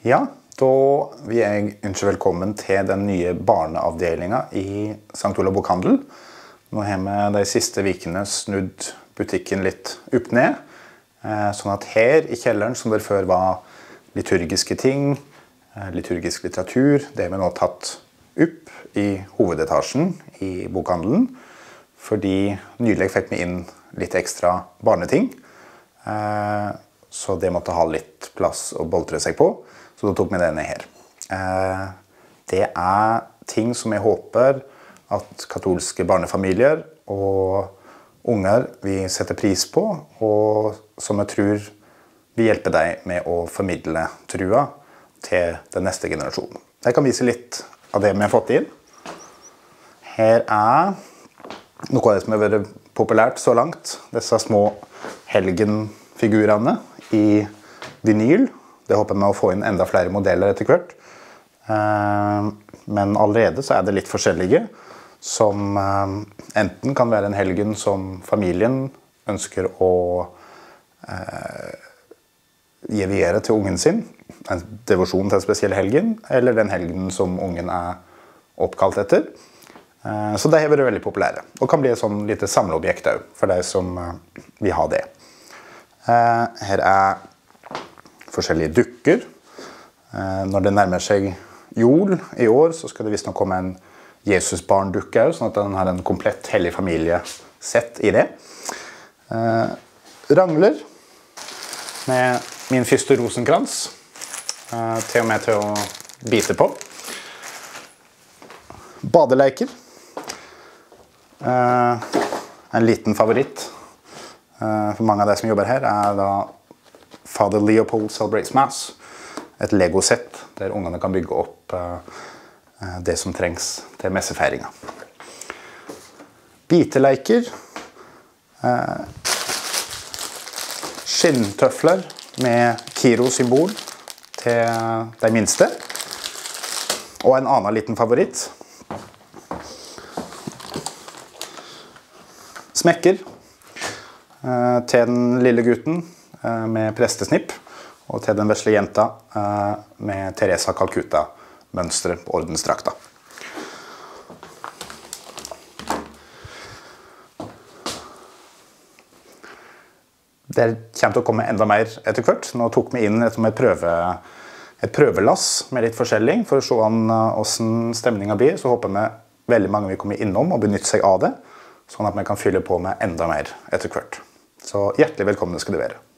Ja, da vil jeg ønske velkommen til den nye barneavdelinga i St. Olav bokhandel. Nå har vi de siste ukene snudd butikken litt opp ned. Eh, Sånn at her i kjelleren, som der før var liturgiske ting, eh, liturgisk litteratur, det har vi nå tatt opp i hovedetasjen i bokhandelen. Fordi nylig fikk vi inn litt ekstra barneting. Eh, Så det måtte ha litt plass å boltre seg på. Så da tok vi det ned her. Eh, Det er ting som jeg håper at katolske barnefamilier og unger vil sette pris på, og som jeg tror vil hjelpe deg med å formidle trua til den neste generasjonen. Jeg kan vise litt av det vi har fått inn. Her er noe av det som har vært populært så langt. Disse små helgenfigurene i vinyl. Det håper med å få inn enda flere modeller etter hvert. Eh, Men allerede så er det litt forskjellige. Som eh, enten kan være en helgen som familien ønsker å eh, til ungen sin. En devosjon til en spesiell helgen. Eller den helgen som ungen er oppkalt etter. Så det har vært veldig populære. Og kan bli et sånn lite samleobjekt òg, for de som vil ha det. Her er forskjellige dukker. Eh, Når det nærmer seg jul i år, så skal det visstnok komme en Jesusbarndukke òg, sånn at den har en komplett hellig familie-sett i det. Eh, Rangler med min første rosenkrans. Eh, Til og med til å bite på. Badeleiker. En liten favoritt for mange av de som jobber her, er da Father Leopold Celebrates Mass. Et legosett der ungene kan bygge opp eh, eh, det som trengs til messefeiringa. Biteleiker. Eh, skinntøfler med Kiro-symbol til de minste. Og en annen liten favoritt. Smekker til den lille gutten med prestesnipp. Og til den vesle jenta eh, med Teresa Calcutta-mønsteret på ordensdrakta. Det kommer til å komme enda mer etter hvert. Nå tok vi inn et, prøve, et prøvelass med litt forskjellig for å se an hvordan stemninga blir. Så håper vi veldig mange vil komme innom og benytte seg av det, sånn at vi kan fylle på med enda mer etter hvert. Så hjertelig velkomne skal du være.